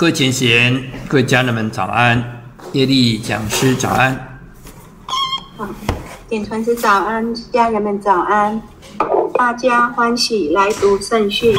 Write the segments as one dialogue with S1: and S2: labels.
S1: 各位前贤、各位家人们早安，叶力讲师早安。
S2: 好，点传师早安，家人们早安，大家欢喜来读圣训。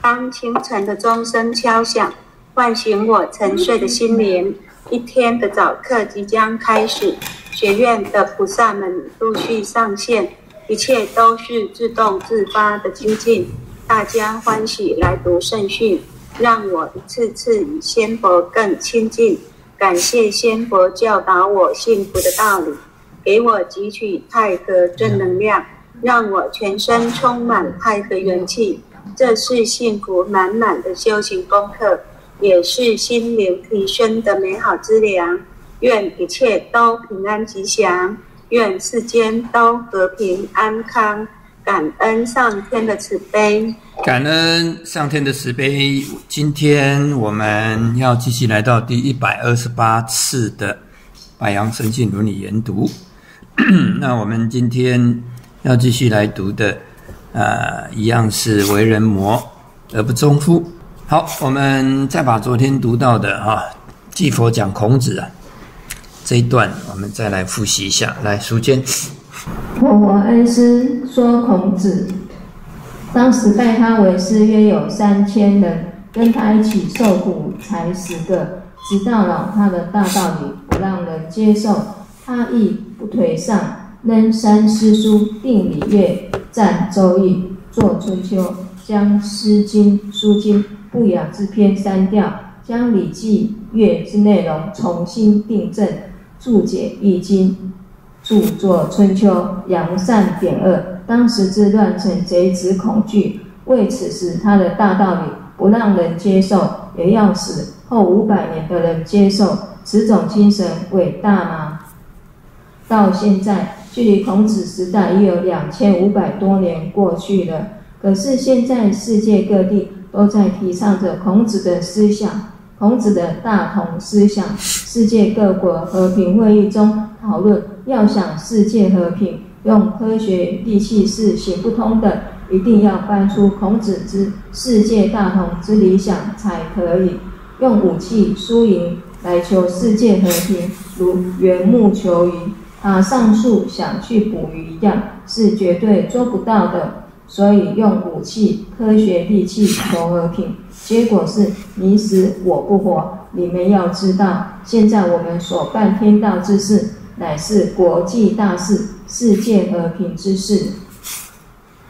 S2: 当清晨的钟声敲响，唤醒我沉睡的心灵。一天的早课即将开始，学院的菩萨们陆续上线，一切都是自动自发的精进。大家欢喜来读圣训。让我一次次与仙佛更亲近，感谢仙佛教导我幸福的道理，给我汲取太和正能量，让我全身充满太和元气。这是幸福满满的修行功课，也是心灵提升的美好资粮。愿一切都平安吉祥，愿世间都和平安康。感恩上天的慈悲，
S1: 感恩上天的慈悲。今天我们要继续来到第一百二十八次的《白羊生信伦理研读》。那我们今天要继续来读的，呃，一样是为人魔而不忠乎？好，我们再把昨天读到的啊，继佛讲孔子啊这一段，我们再来复习一下。来，书间。
S3: 我我恩师说孔子，当时拜他为师约有三千人，跟他一起受苦才十个，直到老他的大道理不让人接受，他亦不颓丧，仍三诗书，定礼乐，赞周易，作春秋，将诗经、书经不雅之篇删掉，将礼记乐之内容重新订正，注解易经。著作《春秋》，扬善贬恶，当时之乱臣贼子恐惧，为此时他的大道理不让人接受，也要死后五百年的人接受，此种精神伟大吗？到现在，距离孔子时代已有两千五百多年过去了，可是现在世界各地都在提倡着孔子的思想，孔子的大同思想，世界各国和平会议中讨论。要想世界和平，用科学利器是行不通的，一定要搬出孔子之世界大同之理想才可以。用武器输赢来求世界和平，如缘木求鱼，他上树想去捕鱼一样，是绝对做不到的。所以用武器、科学利器求和平，结果是你死我不活。你们要知道，现在我们所办天道之事。乃是国际大事、世界和平之事。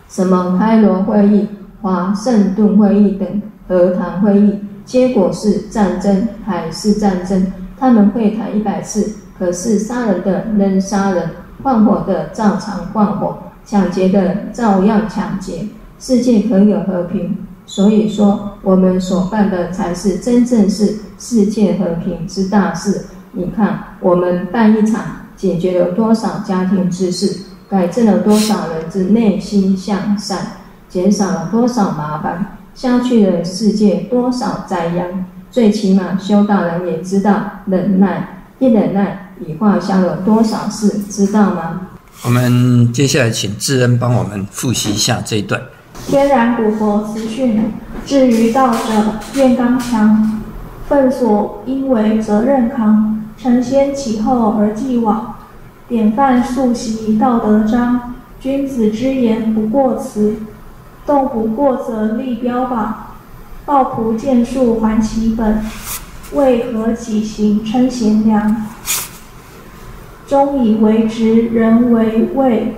S3: 什么开罗会议、华盛顿会议等和谈会议，结果是战争还是战争？他们会谈一百次，可是杀人的仍杀人，放火的照常放火，抢劫的照样抢劫。世界可有和平？所以说，我们所办的才是真正是世界和平之大事。你看，我们办一场。解决了多少家庭之事，改正了多少人之内心向善，减少了多少麻烦，消去了世界多少灾殃。最起码修道人也知道忍耐，一忍耐已化消了多少事，知道吗？
S1: 我们接下来请智恩帮我们复习一下这一段。
S4: 天然古佛慈训，至于道者愿刚强，份所应为责任扛。承先启后而继往，典范素习道德章。君子之言不过辞，动不过则立标榜。抱朴见树还其本，为何己行称贤良？忠以为直，人为畏。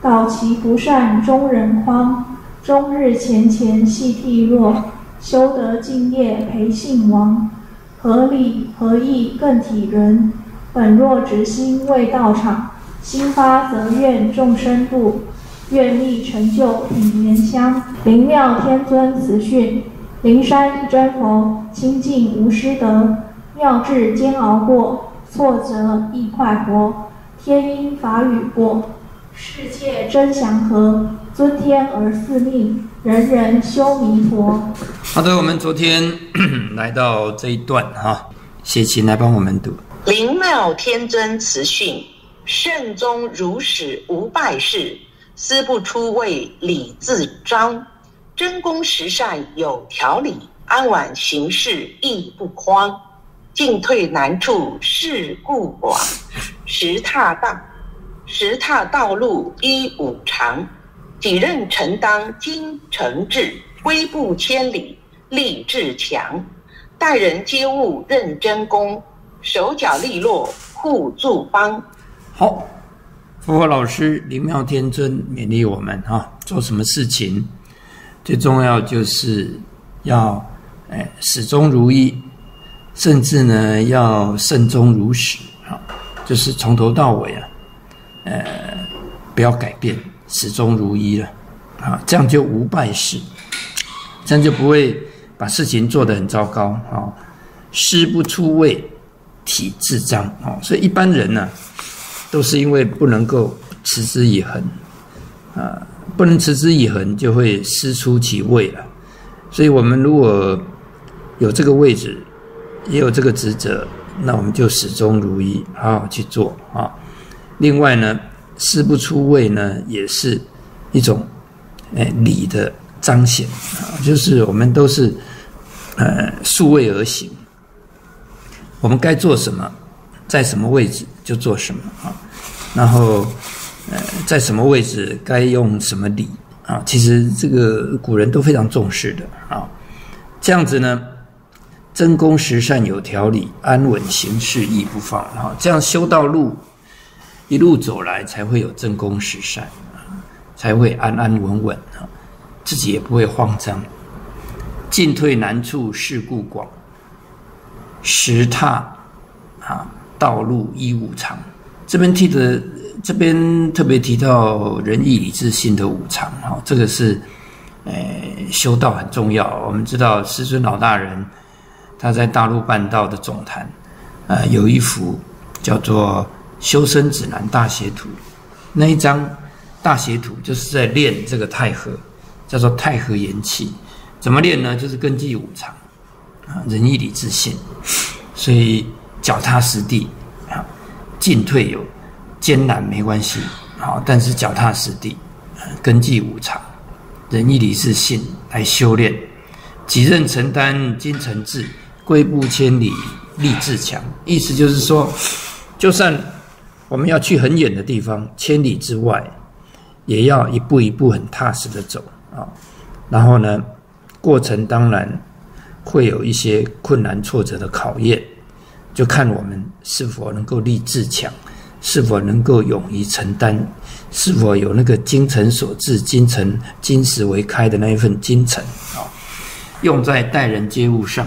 S4: 搞其不善，终人匡。终日前前系替弱，修德敬业培信王。合理合意更体人，本若执心未道场，心发则愿众生度，愿力成就品莲香。灵妙天尊慈训，灵山一真佛，清净无师德，妙智煎熬过，挫折亦快活，天因法语过，世界真祥和，尊天而祀命。人人修弥陀。
S1: 好的，我们昨天 来到这一段哈，谢琴来帮我们读。
S5: 灵妙天尊慈训，圣宗如始无败事，思不出位礼自彰，真功实善有条理，安稳行事亦不慌，进退难处事故广，时踏道时踏道路一五长，己任承当精诚志，规步千里立志强，待人接物认真功，手脚利落互助帮。
S1: 好，佛老师灵妙天尊勉励我们哈，做什么事情最重要就是要哎始终如一，甚至呢要慎终如始啊，就是从头到尾啊，呃不要改变，始终如一了啊，这样就无败事，这样就不会把事情做得很糟糕啊。师不出位，体自彰啊，所以一般人呢。都是因为不能够持之以恒，啊，不能持之以恒，就会失出其位了。所以，我们如果有这个位置，也有这个职责，那我们就始终如一，好好去做啊。另外呢，事不出位呢，也是一种哎礼的彰显啊，就是我们都是呃数位而行，我们该做什么。在什么位置就做什么啊，然后呃，在什么位置该用什么礼啊？其实这个古人都非常重视的啊。这样子呢，真功实善有条理，安稳行事亦不放啊。这样修道路一路走来，才会有正功实善啊，才会安安稳稳啊，自己也不会慌张。进退难处事故广，实踏啊。道路一五常，这边提的这边特别提到仁义礼智信的五常哈，这个是，呃，修道很重要。我们知道师尊老大人他在大陆办道的总坛，呃，有一幅叫做《修身指南大写图》，那一张大写图就是在练这个太和，叫做太和元气。怎么练呢？就是根据五常啊，仁义礼智信，所以。脚踏实地，啊，进退有艰难没关系，好，但是脚踏实地，根据五常，仁义礼智信来修炼，己任承担精诚志，归步千里立志强。意思就是说，就算我们要去很远的地方，千里之外，也要一步一步很踏实的走啊。然后呢，过程当然会有一些困难挫折的考验。就看我们是否能够立志强，是否能够勇于承担，是否有那个精诚所至、精诚金石为开的那一份精诚啊，用在待人接物上，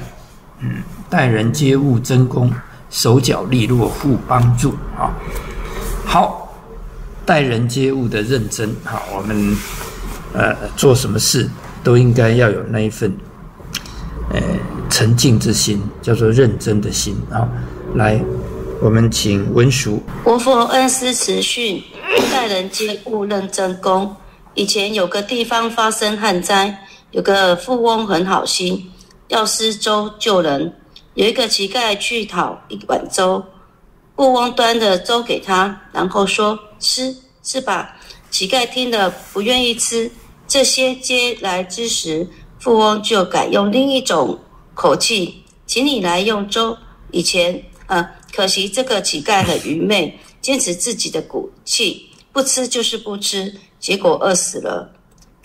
S1: 嗯，待人接物真功，手脚利落互帮助啊。好，待人接物的认真好，我们呃做什么事都应该要有那一份，呃。沉静之心叫做认真的心啊！来，我们请文殊。
S6: 国佛恩师慈训，待人接物认真功。以前有个地方发生旱灾，有个富翁很好心，要施粥救人。有一个乞丐去讨一碗粥，富翁端着粥给他，然后说：“吃，吃吧。”乞丐听了不愿意吃。这些接来之时，富翁就改用另一种。口气，请你来用粥。以前，呃，可惜这个乞丐很愚昧，坚持自己的骨气，不吃就是不吃，结果饿死了。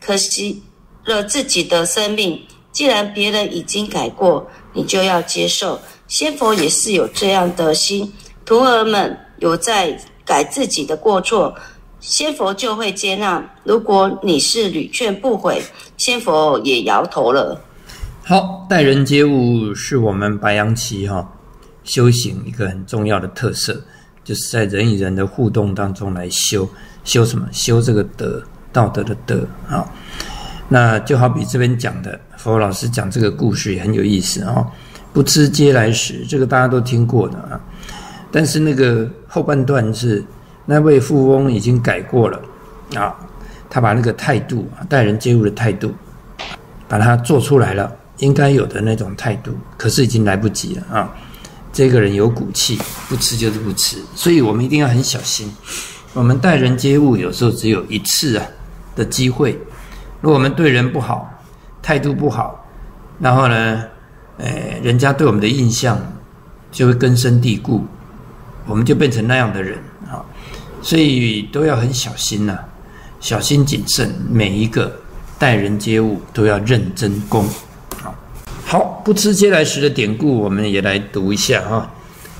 S6: 可惜了自己的生命。既然别人已经改过，你就要接受。仙佛也是有这样的心，徒儿们有在改自己的过错，仙佛就会接纳。如果你是屡劝不悔，仙佛也摇头了。
S1: 好，待人接物是我们白羊旗哈修行一个很重要的特色，就是在人与人的互动当中来修修什么？修这个德，道德的德啊。那就好比这边讲的，佛老师讲这个故事也很有意思啊。不吃嗟来食，这个大家都听过的啊。但是那个后半段是那位富翁已经改过了啊，他把那个态度啊，待人接物的态度，把它做出来了。应该有的那种态度，可是已经来不及了啊！这个人有骨气，不吃就是不吃，所以我们一定要很小心。我们待人接物有时候只有一次啊的机会，如果我们对人不好，态度不好，然后呢，呃，人家对我们的印象就会根深蒂固，我们就变成那样的人啊，所以都要很小心呐，小心谨慎，每一个待人接物都要认真恭。好，好，不吃嗟来食的典故，我们也来读一下哈。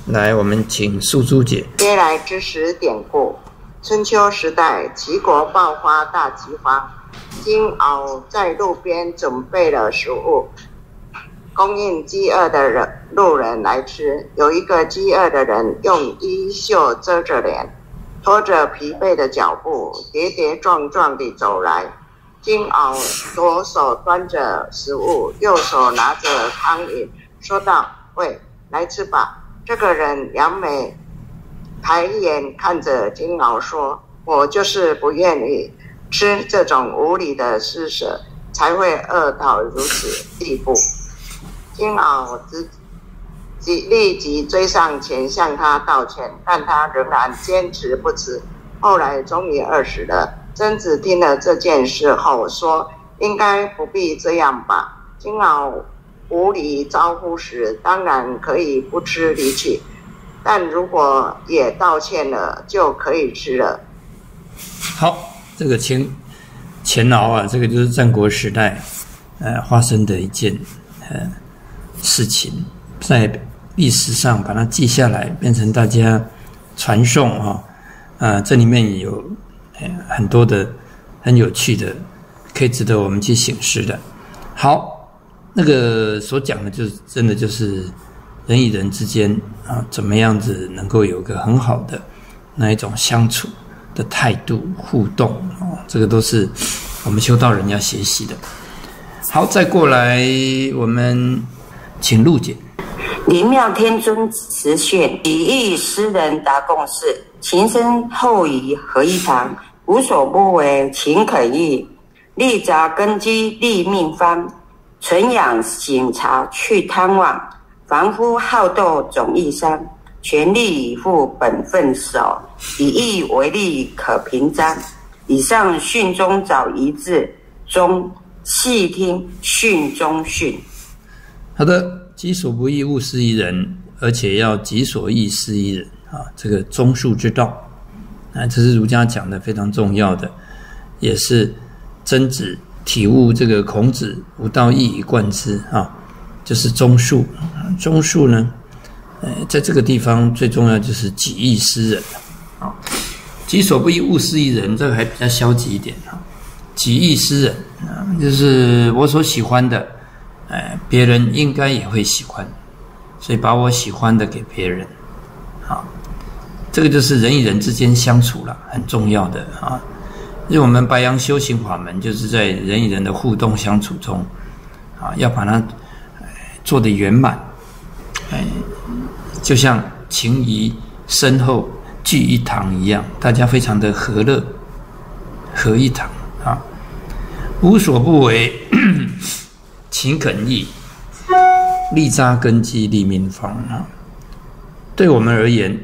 S1: 来，我们请素珠姐。
S7: 嗟来之食典故：春秋时代，齐国爆发大饥荒，金鳌在路边准备了食物，供应饥饿的人路人来吃。有一个饥饿的人用衣袖遮着脸，拖着疲惫的脚步，跌跌撞撞地走来。金鳌左手端着食物，右手拿着汤饮，说道：“喂，来吃吧。”这个人扬眉抬眼看着金鳌说：“我就是不愿意吃这种无理的施舍，才会饿到如此地步。”金鳌直即立即追上前向他道歉，但他仍然坚持不吃。后来终于饿死了。贞子听了这件事后说：“应该不必这样吧。”金鳌。无理招呼时，当然可以不吃离去，但如果也道歉了，就可以吃了。
S1: 好，这个钱钱熬啊，这个就是战国时代呃发生的一件呃事情，在历史上把它记下来，变成大家传颂哈。啊，这里面有很多的很有趣的，可以值得我们去醒思的。好。那个所讲的，就是真的就是人与人之间啊，怎么样子能够有个很好的那一种相处的态度互动啊，这个都是我们修道人要学习的。好，再过来我们请陆姐。
S8: 灵妙天尊慈训，以义诗人达共事，情深厚谊合一堂，无所不为勤恳意，立扎根基立命方。纯养醒察去贪妄，凡夫好斗总一伤。全力以赴本分守，以义为利可平章。以上训中找一字，中细听训中训。
S1: 好的，己所不欲，勿施于人，而且要己所欲，施于人啊。这个中恕之道，啊，这是儒家讲的非常重要的，也是曾子。体悟这个孔子无道一以贯之啊，就是中恕。中恕呢，呃，在这个地方最重要就是己欲施人啊。己所不欲，勿施于人，这个还比较消极一点啊。己欲施人啊，就是我所喜欢的，哎，别人应该也会喜欢，所以把我喜欢的给别人，啊，这个就是人与人之间相处了，很重要的啊。因为我们白羊修行法门，就是在人与人的互动相处中，啊，要把它做得圆满，哎，就像情谊深厚聚一堂一样，大家非常的和乐，合一堂啊，无所不为，勤恳意，立扎根基立民方啊。对我们而言，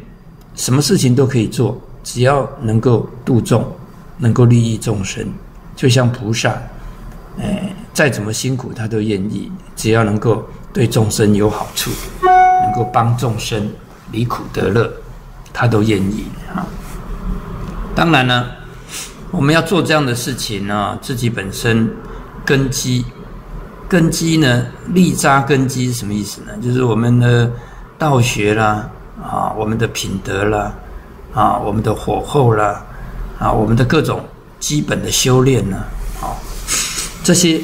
S1: 什么事情都可以做，只要能够度众。能够利益众生，就像菩萨，哎，再怎么辛苦他都愿意，只要能够对众生有好处，能够帮众生离苦得乐，他都愿意啊。当然呢，我们要做这样的事情呢，自己本身根基，根基呢，立扎根基是什么意思呢？就是我们的道学啦，啊，我们的品德啦，啊，我们的火候啦。啊，我们的各种基本的修炼呢，啊，这些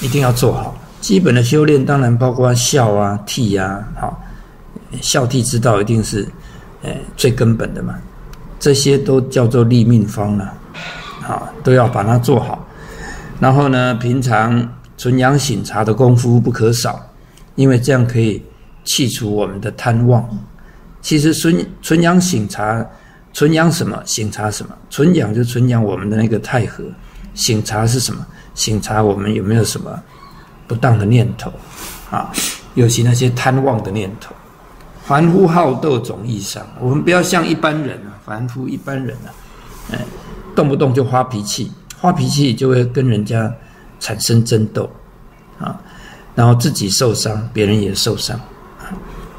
S1: 一定要做好。基本的修炼当然包括孝啊、悌啊，好，孝悌之道一定是，呃，最根本的嘛。这些都叫做立命方了，啊，都要把它做好。然后呢，平常纯阳醒茶的功夫不可少，因为这样可以去除我们的贪妄。其实纯纯阳醒茶。纯养什么？醒茶什么？纯养就纯养我们的那个太和，醒茶是什么？醒茶我们有没有什么不当的念头啊？尤其那些贪妄的念头。凡夫好斗总易伤，我们不要像一般人啊，凡夫一般人啊，哎，动不动就发脾气，发脾气就会跟人家产生争斗啊。然后自己受伤，别人也受伤。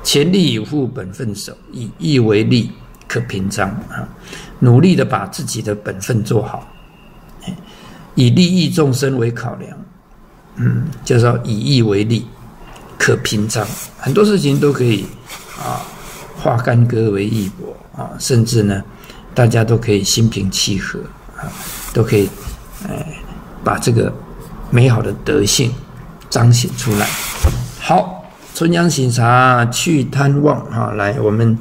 S1: 全力以赴，本分守，以义为利，可平章啊！努力的把自己的本分做好，以利益众生为考量，嗯，就是说以义为利，可平章。很多事情都可以啊，化干戈为玉帛啊，甚至呢，大家都可以心平气和啊，都可以哎，把这个美好的德性彰显出来。好。春阳醒茶去贪望哈，来我们，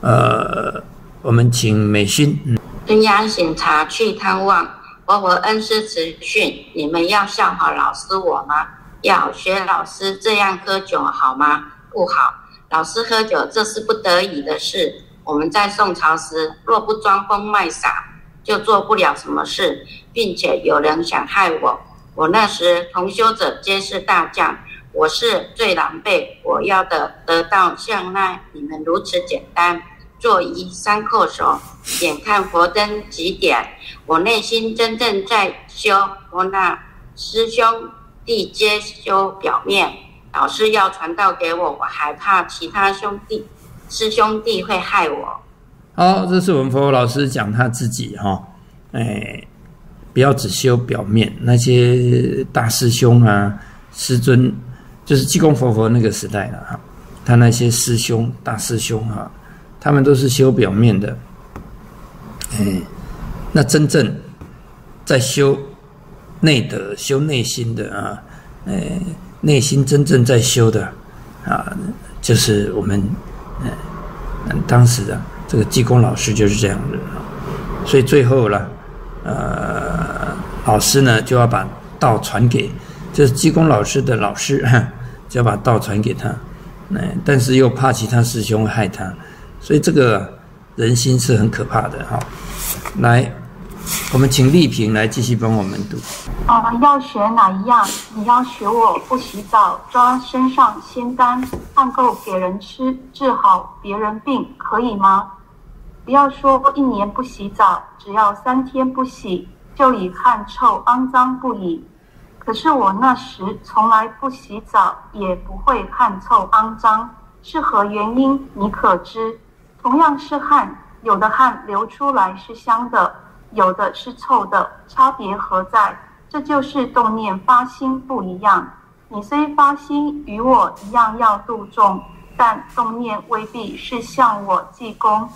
S1: 呃，我们请美心。
S6: 春阳醒茶去贪望，我和恩师慈训，你们要笑话老师我吗？要学老师这样喝酒好吗？不好，老师喝酒这是不得已的事。我们在宋朝时，若不装疯卖傻，就做不了什么事，并且有人想害我，我那时同修者皆是大将。我是最狼狈，我要的得到像那你们如此简单，做一三叩首，眼看佛灯几点，我内心真正在修。我那师兄弟皆修表面，老师要传道给我，我害怕其他兄弟师兄弟会害我。
S1: 好，这是我们佛老师讲他自己哈，哎，不要只修表面，那些大师兄啊，师尊。就是济公佛佛那个时代了哈，他那些师兄大师兄哈，他们都是修表面的，哎，那真正在修内德、修内心的啊，哎，内心真正在修的啊，就是我们嗯，当时的这个济公老师就是这样的，所以最后呢，呃，老师呢就要把道传给，就是济公老师的老师。就要把道传给他，哎，但是又怕其他师兄害他，所以这个人心是很可怕的哈。来，我们请丽萍来继续帮我们读。
S2: 啊，要学哪一样？你要学我不洗澡，抓身上仙丹，换够给人吃，治好别人病，可以吗？不要说一年不洗澡，只要三天不洗，就已汗臭肮脏不已。可是我那时从来不洗澡，也不会汗臭肮脏，是何原因？你可知？同样是汗，有的汗流出来是香的，有的是臭的，差别何在？这就是动念发心不一样。你虽发心与我一样要度众，但动念未必是向我济公。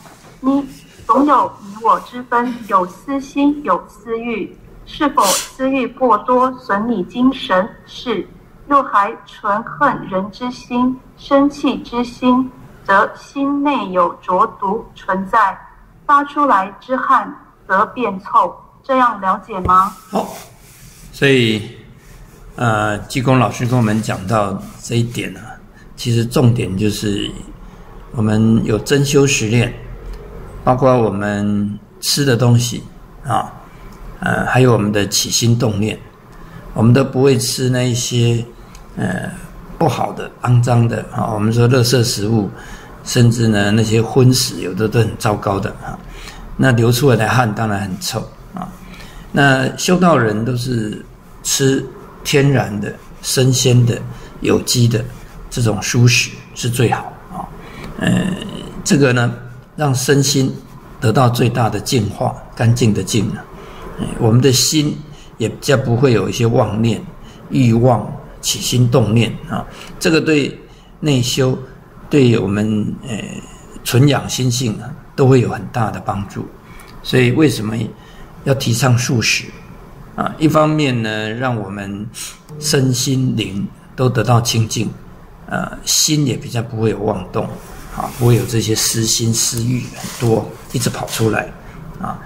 S2: 你总有你我之分，有私心，有私欲。是否私欲过多，损你精神？是，若还存恨人之心、生气之心，则心内有浊毒存在，发出来之汗则变臭。这样了解吗？
S1: 好，所以，呃，济公老师跟我们讲到这一点呢，其实重点就是我们有真修实练，包括我们吃的东西啊。呃，还有我们的起心动念，我们都不会吃那一些呃不好的、肮脏的啊。我们说垃圾食物，甚至呢那些荤食，有的都很糟糕的啊。那流出来的汗当然很臭啊。那修道人都是吃天然的、生鲜的、有机的这种蔬食是最好啊。呃，这个呢，让身心得到最大的净化、干净的净啊。我们的心也比较不会有一些妄念、欲望、起心动念啊。这个对内修、对我们呃纯养心性啊，都会有很大的帮助。所以为什么要提倡素食啊？一方面呢，让我们身心灵都得到清净，呃，心也比较不会有妄动啊，不会有这些私心私欲很多一直跑出来啊。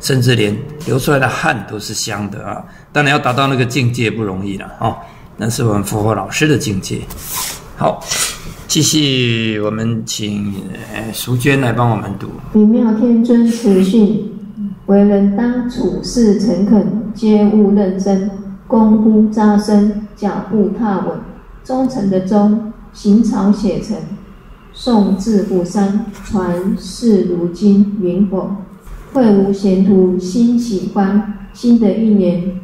S1: 甚至连流出来的汗都是香的啊！当然要达到那个境界不容易了啊！那是我们佛法老师的境界。好，继续，我们请淑娟来帮我们读。
S3: 与妙天尊慈训：为人当处事诚恳，皆勿认真，功夫扎深，脚步踏稳。忠诚的忠，行草写成，宋字不删，传世如今，云火？会无前途，心喜欢。新的一年，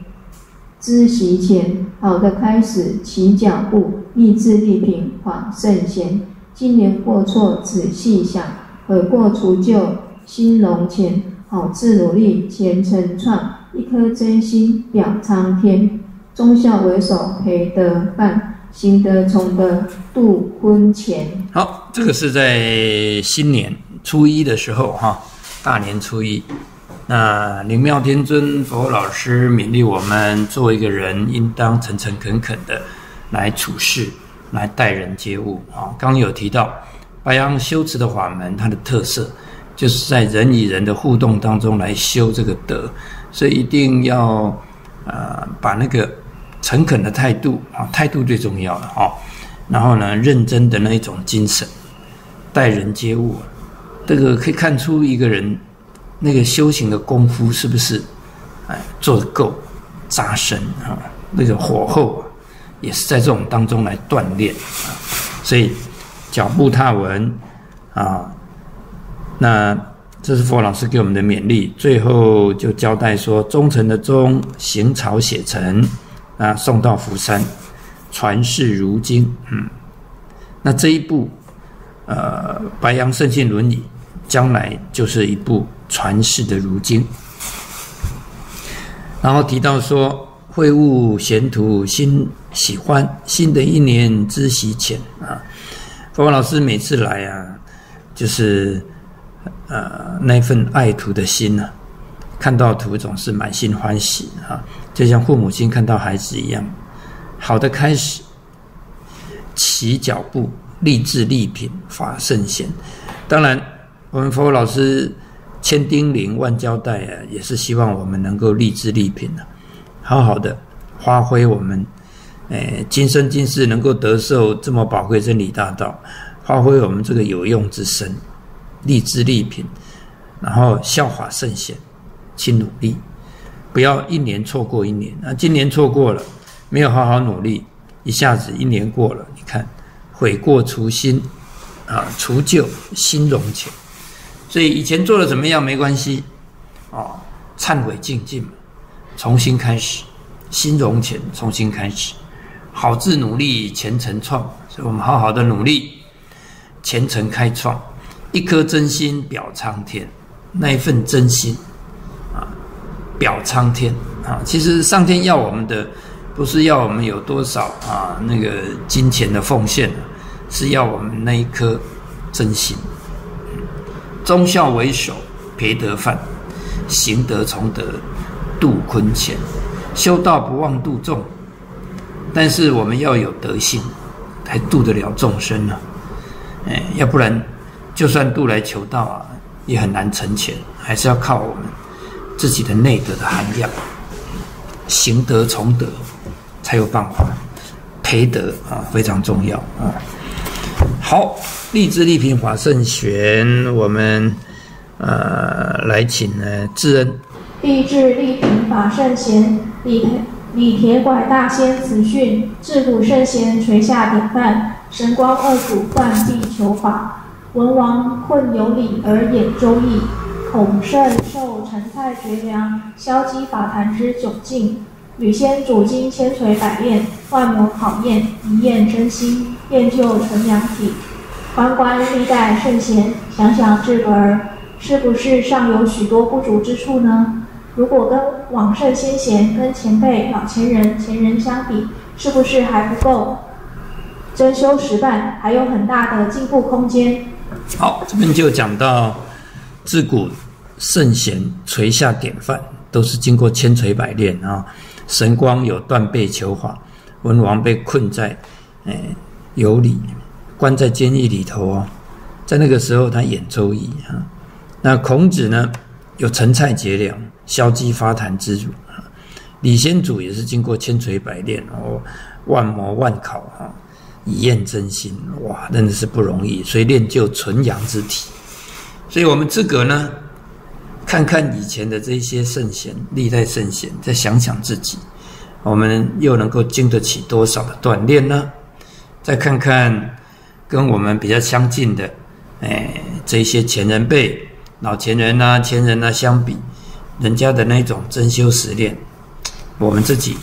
S3: 知习前，好的开始，起脚步，意志力平，法圣贤。今年过错，仔细想，悔过除旧，心融前，好自努力，前程创，一颗真心表苍天。忠孝为首，培德范，行德从德，度婚前。
S1: 好，这个是在新年初一的时候哈，大年初一。那灵妙天尊佛老师勉励我们，做一个人应当诚诚恳恳的来处事，来待人接物啊。刚有提到白羊修持的法门，它的特色就是在人与人的互动当中来修这个德，所以一定要呃把那个诚恳的态度啊，态度最重要的啊。然后呢，认真的那一种精神，待人接物，这个可以看出一个人。那个修行的功夫是不是，哎，做得够扎深啊？那个火候也是在这种当中来锻炼啊。所以脚步踏稳啊，那这是佛老师给我们的勉励。最后就交代说：忠诚的忠，行草写成啊，送到福山，传世如今。嗯，那这一部呃《白羊圣训伦理》，将来就是一部。传世的如今，然后提到说，会悟贤徒心喜欢，新的一年知喜浅啊。佛光老师每次来啊，就是呃那份爱徒的心呢，看到图总是满心欢喜啊，就像父母亲看到孩子一样。好的开始，起脚步，立志立品，法圣贤。当然，我们佛老师。千叮咛万交代啊，也是希望我们能够立志立品啊，好好的发挥我们，诶，今生今世能够得受这么宝贵真理大道，发挥我们这个有用之身，立志立品，然后效法圣贤，去努力，不要一年错过一年啊！今年错过了，没有好好努力，一下子一年过了，你看悔过除新啊，除旧新融前。所以以前做的怎么样没关系，哦，忏悔静静，重新开始，心融前重新开始，好自努力前程创，所以我们好好的努力，前程开创，一颗真心表苍天，那一份真心，表苍天啊，其实上天要我们的不是要我们有多少啊那个金钱的奉献，是要我们那一颗真心。忠孝为首，培德范，行德从德，度坤乾，修道不忘度众。但是我们要有德性，才度得了众生呢。哎，要不然，就算度来求道啊，也很难成全。还是要靠我们自己的内德的涵养，行德从德，才有办法。培德啊，非常重要啊。好。立志立品法圣贤，我们呃来请呢智恩。
S4: 立志立品法圣贤，李李铁拐大仙慈训，智古圣贤垂下典范，神光二祖断地求法，文王困有理而演周易，孔圣受陈蔡绝粮，消积法坛之窘境，吕仙主经千锤百炼，万磨考验一验真心，练就纯良体。观观历代圣贤，想想自个儿是不是尚有许多不足之处呢？如果跟往圣先贤、跟前辈、老前人、前人相比，是不是还不够？真修实办，还有很大的进步空间。
S1: 好，这边就讲到自古圣贤垂下典范，都是经过千锤百炼啊。神光有断背求法，文王被困在哎有理。关在监狱里头哦，在那个时候他演周易啊。那孔子呢，有陈蔡节粮，消积发坛之辱啊。李先祖也是经过千锤百炼哦，万磨万考啊，以验真心。哇，真的是不容易，所以练就纯阳之体。所以我们自个呢，看看以前的这些圣贤，历代圣贤，再想想自己，我们又能够经得起多少的锻炼呢？再看看。跟我们比较相近的，哎，这些前人辈、老前人呐、前人呐相比，人家的那种真修实练，我们自己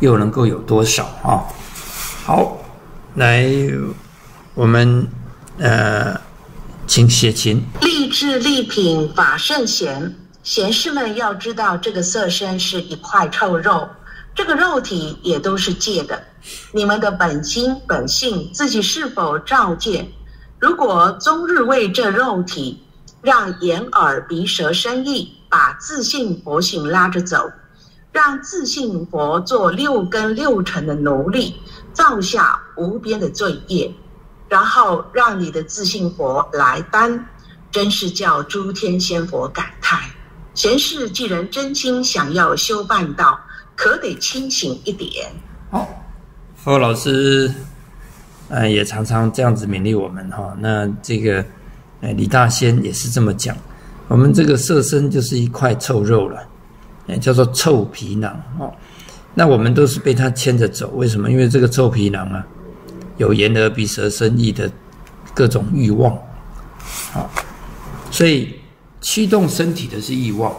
S1: 又能够有多少啊？好，来，我们呃，请写琴。
S5: 立志立品法圣贤，贤士们要知道，这个色身是一块臭肉，这个肉体也都是借的。你们的本心本性，自己是否照见？如果终日为这肉体，让眼耳鼻舌身意把自信佛性拉着走，让自信佛做六根六尘的奴隶，造下无边的罪业，然后让你的自信佛来担，真是叫诸天仙佛感叹。贤士既然真心想要修办道，可得清醒一点。
S1: 哦，佛老师，呃，也常常这样子勉励我们哈。那这个。哎，李大仙也是这么讲，我们这个色身就是一块臭肉了，哎，叫做臭皮囊哦。那我们都是被他牵着走，为什么？因为这个臭皮囊啊，有言而必舌生意的各种欲望，啊，所以驱动身体的是欲望，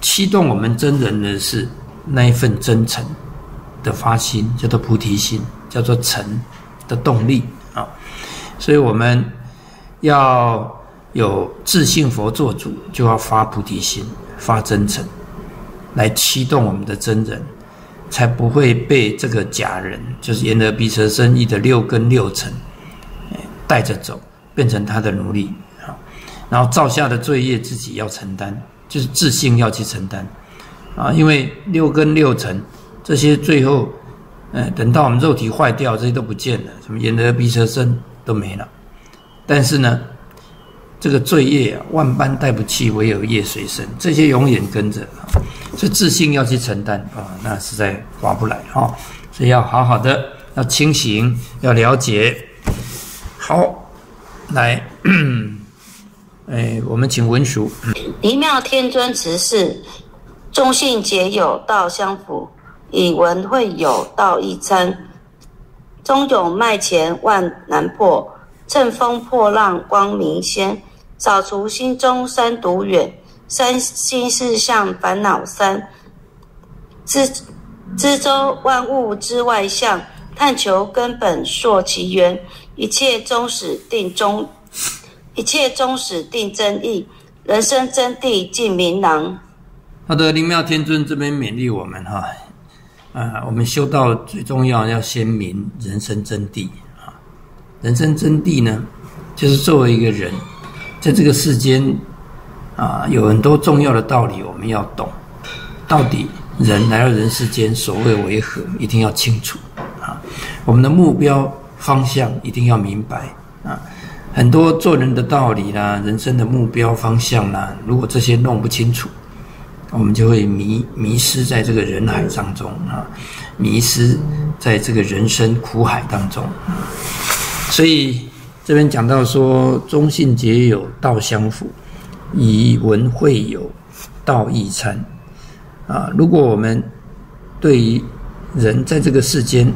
S1: 驱动我们真人的是那一份真诚的发心，叫做菩提心，叫做诚的动力啊。所以我们。要有自信佛做主，就要发菩提心，发真诚，来驱动我们的真人，才不会被这个假人，就是言而鼻舌身意的六根六尘，带着走，变成他的奴隶啊。然后造下的罪业自己要承担，就是自信要去承担啊。因为六根六尘这些最后，嗯，等到我们肉体坏掉，这些都不见了，什么言而鼻舌身都没了。但是呢，这个罪业啊，万般带不去，唯有业随身，这些永远跟着，所以自信要去承担啊，那实在划不来哈。所以要好好的，要清醒，要了解。好，来，哎，我们请文殊。
S6: 一妙天尊慈氏，中信皆有道相辅，以文会有道一参，中有脉前万难破。乘风破浪光明先，扫除心中三毒远，三心四相烦恼三，知知周万物之外相，探求根本溯其源，一切终始定终，一切终始定真义，人生真谛尽明朗。
S1: 好的，灵妙天尊这边勉励我们哈，啊，我们修道最重要要先明人生真谛。人生真谛呢，就是作为一个人，在这个世间啊，有很多重要的道理我们要懂。到底人来到人世间，所谓为何，一定要清楚啊。我们的目标方向一定要明白啊。很多做人的道理啦，人生的目标方向啦，如果这些弄不清楚，我们就会迷迷失在这个人海当中啊，迷失在这个人生苦海当中。所以这边讲到说，忠信结有道相辅，以文会友，道义参。啊，如果我们对于人在这个世间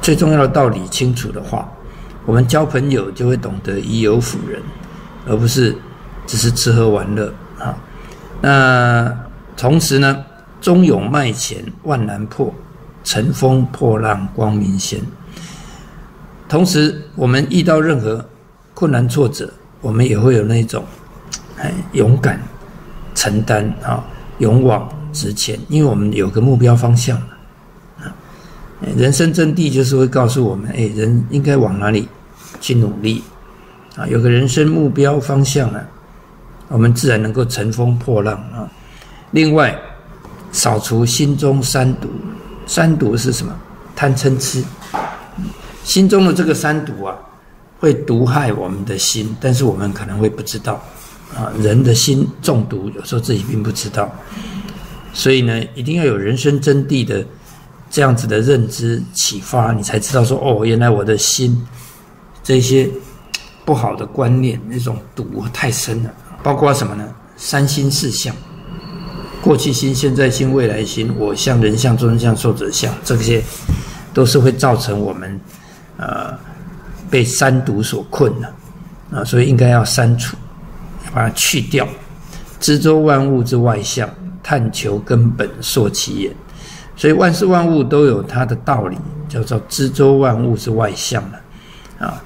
S1: 最重要的道理清楚的话，我们交朋友就会懂得以友辅人，而不是只是吃喝玩乐啊。那同时呢，中勇迈前万难破，乘风破浪光明先。同时，我们遇到任何困难挫折，我们也会有那种，哎，勇敢承担啊，勇往直前，因为我们有个目标方向啊。人生真谛就是会告诉我们，哎，人应该往哪里去努力啊？有个人生目标方向啊，我们自然能够乘风破浪啊。另外，扫除心中三毒，三毒是什么？贪嗔痴。心中的这个三毒啊，会毒害我们的心，但是我们可能会不知道啊。人的心中毒，有时候自己并不知道，所以呢，一定要有人生真谛的这样子的认知启发，你才知道说哦，原来我的心这些不好的观念那种毒太深了。包括什么呢？三心四相，过去心、现在心、未来心，我相、人相、众生相、寿者相，这些都是会造成我们。呃，被三毒所困了，啊，所以应该要删除，把它去掉。知周万物之外相，探求根本，溯其源。所以万事万物都有它的道理，叫做知周万物之外向的啊。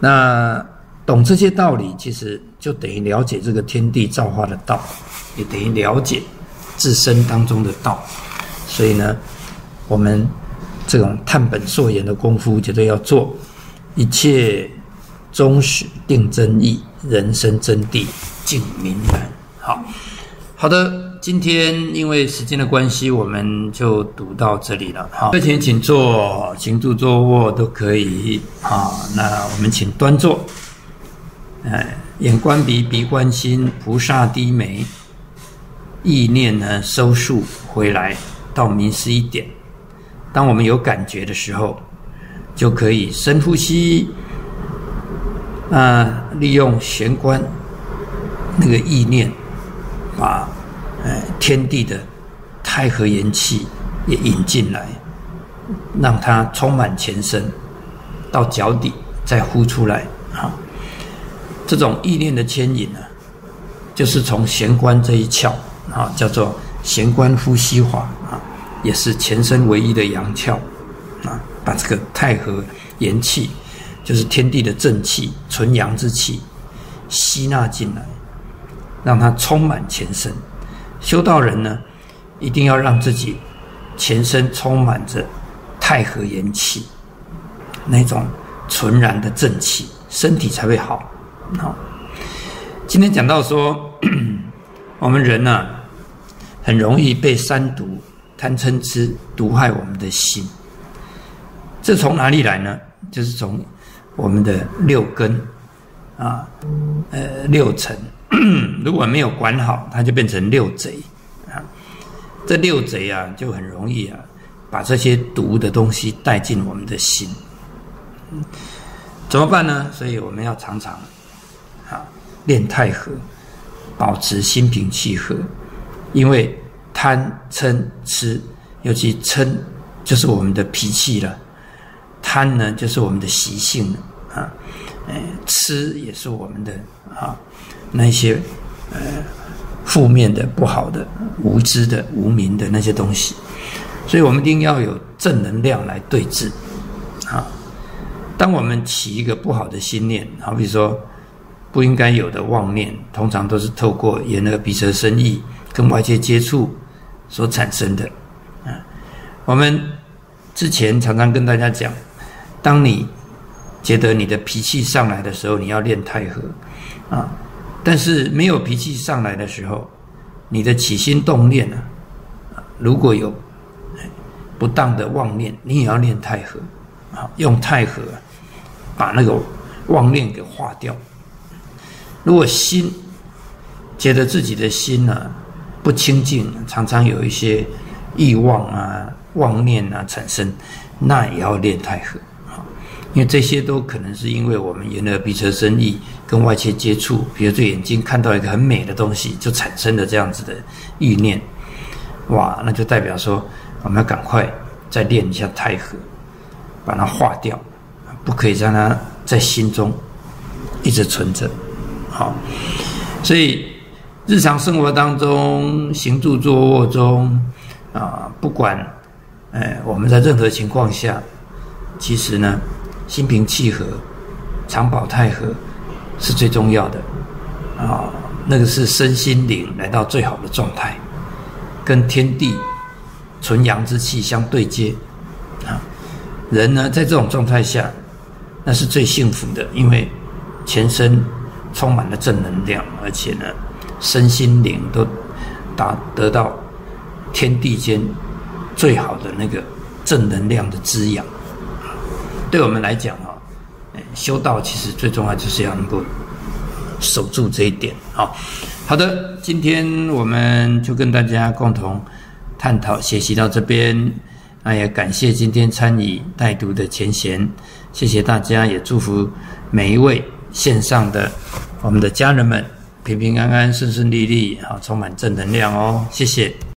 S1: 那懂这些道理，其实就等于了解这个天地造化的道，也等于了解自身当中的道。所以呢，我们这种探本溯源的功夫，绝对要做。一切终始定真意，人生真谛尽明然。好，好的，今天因为时间的关系，我们就读到这里了。好，课前请坐，行住坐卧都可以。好，那我们请端坐。哎，眼观鼻，鼻观心，菩萨低眉，意念呢收束回来。到冥思一点，当我们有感觉的时候，就可以深呼吸，啊，利用玄关那个意念，把呃天地的太和元气也引进来，让它充满全身，到脚底再呼出来啊。这种意念的牵引呢，就是从玄关这一窍啊，叫做玄关呼吸法。也是前身唯一的阳窍，啊，把这个太和元气，就是天地的正气、纯阳之气，吸纳进来，让它充满全身。修道人呢，一定要让自己全身充满着太和元气，那种纯然的正气，身体才会好。好，今天讲到说，我们人呢，很容易被三毒。贪嗔痴毒害我们的心，这从哪里来呢？就是从我们的六根啊，呃，六尘，如果没有管好，它就变成六贼啊。这六贼啊，就很容易啊，把这些毒的东西带进我们的心。怎么办呢？所以我们要常常啊练太和，保持心平气和，因为。贪嗔痴，尤其嗔就是我们的脾气了，贪呢就是我们的习性了啊，哎，痴也是我们的啊那些呃负面的、不好的、无知的、无名的那些东西，所以我们一定要有正能量来对治啊。当我们起一个不好的心念，好比说不应该有的妄念，通常都是透过眼耳鼻舌身意跟外界接触。所产生的，啊，我们之前常常跟大家讲，当你觉得你的脾气上来的时候，你要练太和，啊，但是没有脾气上来的时候，你的起心动念呢，如果有不当的妄念，你也要练太和，啊，用太和把那个妄念给化掉。如果心觉得自己的心呢？不清净，常常有一些欲望啊、妄念啊产生，那也要练太和啊，因为这些都可能是因为我们眼耳鼻舌生意跟外界接触，比如对眼睛看到一个很美的东西，就产生了这样子的欲念，哇，那就代表说我们要赶快再练一下太和，把它化掉，不可以让它在心中一直存着，好，所以。日常生活当中，行住坐卧中，啊，不管，哎，我们在任何情况下，其实呢，心平气和，常保太和，是最重要的，啊，那个是身心灵来到最好的状态，跟天地纯阳之气相对接，啊，人呢在这种状态下，那是最幸福的，因为全身充满了正能量，而且呢。身心灵都达得到天地间最好的那个正能量的滋养，对我们来讲啊，修道其实最重要就是要能够守住这一点啊。好的，今天我们就跟大家共同探讨学习到这边，那也感谢今天参与带读的前贤，谢谢大家，也祝福每一位线上的我们的家人们。平平安安、顺顺利利，好，充满正能量哦！谢谢。